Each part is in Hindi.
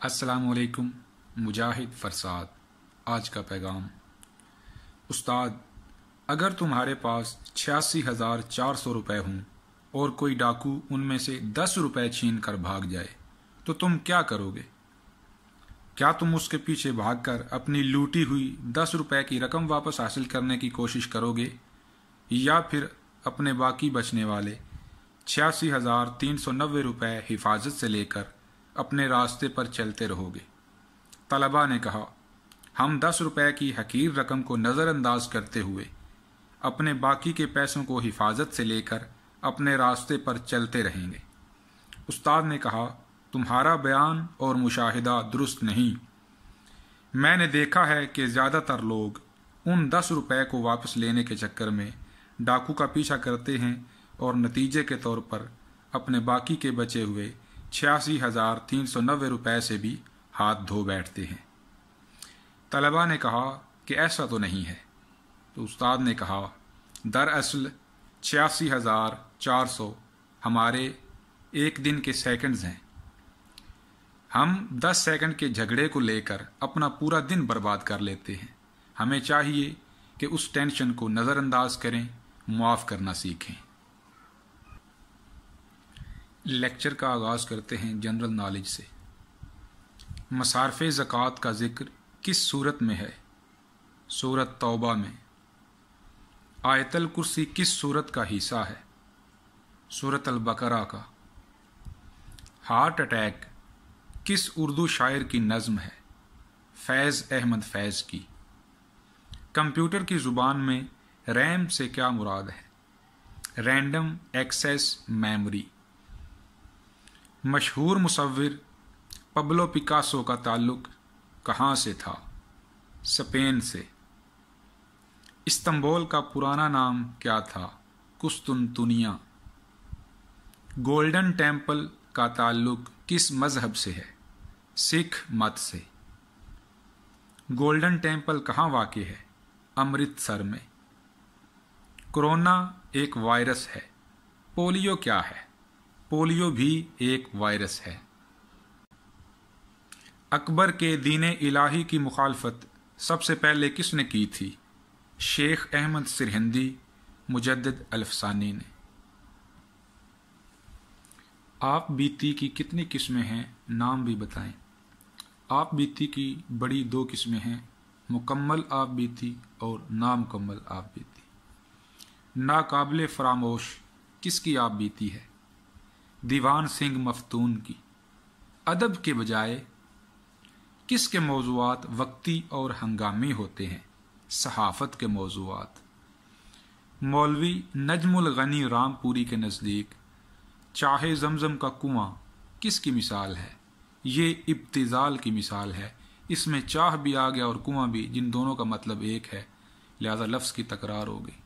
असलकुम मुजाहिद फरसाद आज का पैगाम। उस्ताद, अगर तुम्हारे पास छियासी हज़ार चार सौ रुपये हों और कोई डाकू उनमें से दस रुपये छीन कर भाग जाए तो तुम क्या करोगे? क्या तुम उसके पीछे भागकर अपनी लूटी हुई दस रुपये की रकम वापस हासिल करने की कोशिश करोगे, या फिर अपने बाकी बचने वाले छियासी हज़ार तीन सौ नब्बे रुपये हिफाजत से लेकर अपने रास्ते पर चलते रहोगे। तलबा ने कहा, हम दस रुपए की हकीर रकम को नज़रअंदाज करते हुए अपने बाकी के पैसों को हिफाजत से लेकर अपने रास्ते पर चलते रहेंगे। उस्ताद ने कहा, तुम्हारा बयान और मुशाहिदा दुरुस्त नहीं। मैंने देखा है कि ज़्यादातर लोग उन दस रुपए को वापस लेने के चक्कर में डाकू का पीछा करते हैं और नतीजे के तौर पर अपने बाकी के बचे हुए छियासी हज़ार तीन सौ नब्बे रुपये से भी हाथ धो बैठते हैं। तलबा ने कहा कि ऐसा तो नहीं है। तो उस्ताद ने कहा, दरअसल छियासी हज़ार चार सौ हमारे एक दिन के सेकंड्स हैं। हम दस सेकंड के झगड़े को लेकर अपना पूरा दिन बर्बाद कर लेते हैं। हमें चाहिए कि उस टेंशन को नज़रअंदाज करें मुआफ़ करना सीखें। लेक्चर का आगाज़ करते हैं जनरल नॉलेज से। मसारफ ज़क़़त का ज़िक्र किस सूरत में है? सूरत तौबा में। आयतल कुर्सी किस सूरत का हिस्सा है? सूरत अलबकरा का। हार्ट अटैक किस उर्दू शायर की नज़म है? फैज़ अहमद फैज़ की। कंप्यूटर की ज़ुबान में रैम से क्या मुराद है? Random access memory. मशहूर मुसविर पब्लो पिकासो का ताल्लुक कहाँ से था? स्पेन से। इस्तंबुल का पुराना नाम क्या था? कुस्तुनतुनिया। गोल्डन टेंपल का ताल्लुक किस मज़हब से है? सिख मत से। गोल्डन टेंपल कहाँ वाक़ है? अमृतसर में। कोरोना एक वायरस है। पोलियो क्या है? पोलियो भी एक वायरस है। अकबर के दीन इलाही की मुखालफत सबसे पहले किसने की थी? शेख अहमद सिरहिंदी मुजद्द अलफसानी ने। आप बीती की कितनी किस्में हैं, नाम भी बताएँ। आप बीती की बड़ी दो किस्में हैं, मुकम्मल आप बीती और नामुकम्मल आप बीती। नाकाबिल फरामोश किसकी आप बीती है? दीवान सिंह मफतून की। अदब के बजाय, किसके मौजूद वक्ती और हंगामी होते हैं? सहाफ़त के मौजूद मौलवी नजमुल गनी रामपुरी के नज़दीक, चाहे जमजम का कुआँ किसकी मिसाल है? ये इब्तज़ाल की मिसाल है। इसमें चाह भी आ गया और कुआँ भी, जिन दोनों का मतलब एक है, लिहाजा लफ्ज़ की तकरार हो गई।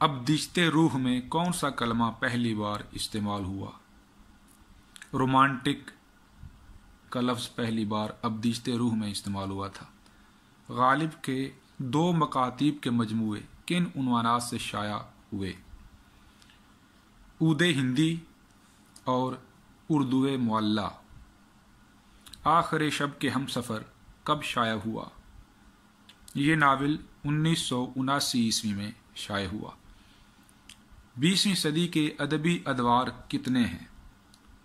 अब दिशते रूह में कौन सा कलमा पहली बार इस्तेमाल हुआ? रोमांटिक का लफ्ज़ पहली बार अब दिशते रूह में इस्तेमाल हुआ था। गालिब के दो मकातीब के मजमू किन उनवानात से शाया हुए? उदे हिंदी और उर्दू मुल्ला आखिर शब के हम सफ़र कब शाया हुआ? ये नावल उन्नीस सौ उनासी ईस्वी में शाया हुआ। बीसवीं सदी के अदबी अदवार कितने हैं?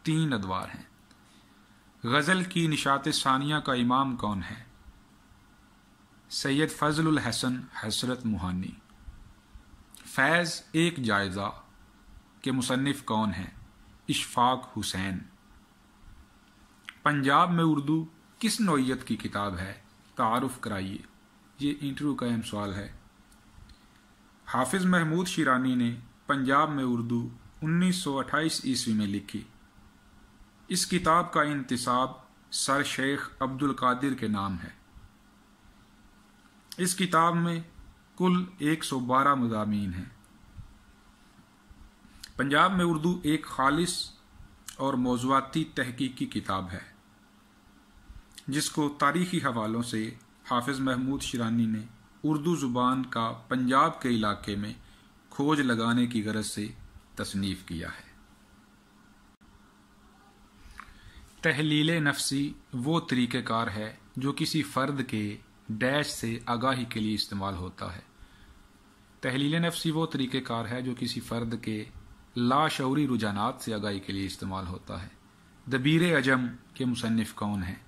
तीन अदवार हैं। गज़ल की निशात सानिया का इमाम कौन है? सैयद फजल हसन हसरत मुहानी। फैज़ एक जायज़ा के मुसनफ़ कौन है? इशफाक हुसैन। पंजाब में उर्दू किस नोयत की किताब है? तारफ़ कराइए। ये इंटरव्यू का अहम सवाल है। हाफिज़ महमूद शिरानी ने पंजाब में उर्दू 1928 ईस्वी में लिखी। इस किताब का इंतसाब सर शेख अब्दुल कादिर के नाम है। इस किताब में कुल 112 मजामी हैं। पंजाब में उर्दू एक खालिश और मौजूदी तहकीकी किताब है, जिसको तारीखी हवालों से हाफिज महमूद शिरानी ने उर्दू ज़ुबान का पंजाब के इलाके में खोज लगाने की गरज से तसनीफ किया है। तहलील नफसी वो तरीक़ेकार है जो किसी फ़र्द के डैश से आगाही के लिए इस्तेमाल होता है। तहलील नफसी वो तरीक़ेकार है जो किसी फ़र्द के लाशौरी रुझानात से आगाही के लिए इस्तेमाल होता है। दबीर अजम के मुसनफ़ कौन है?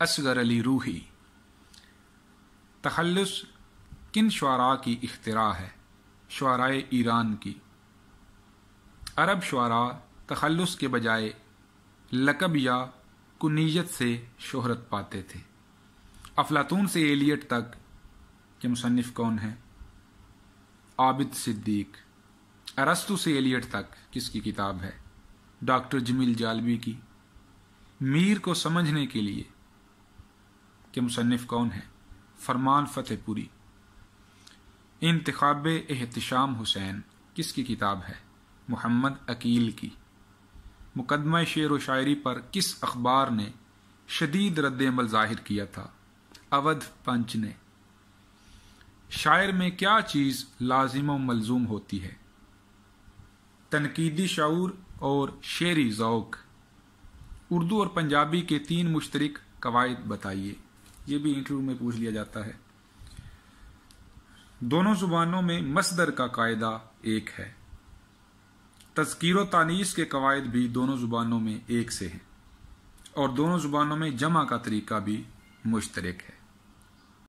असगर अली रूही। तखलस किन शुरा की इख्तरा है? शुराए ईरान की। अरब शुरा तखलस के बजाय लकब या कुनीयत से शोहरत पाते थे। अफलातून से एलियट तक के मुसनफ़ कौन है? आबिद सिद्दीक। अरस्तु से एलियट तक किसकी किताब है? डॉक्टर जमील जालवी की। मीर को समझने के लिए के मुसनफ़ कौन है? फरमान फतेहपुरी। इंतखाब एहतशाम हुसैन। किसकी किताब है? मोहम्मद अकील की। मुकदमा शेर व शायरी पर किस अखबार ने शदीद रद्दमल ज़ाहिर किया था? अवध पंच ने। शायर में क्या चीज़ लाजिम मलजूम होती है? तनकीदी शूर और शेरी ज़ौक। उर्दू और पंजाबी के तीन मुश्तरक कवायद बताइए। ये भी इंटरव्यू में पूछ लिया जाता है। दोनों जुबानों में मसदर का कायदा एक है। तस्कीर तानीस के कवायद भी दोनों जुबानों में एक से हैं और दोनों जुबानों में जमा का तरीका भी मुश्तरक है।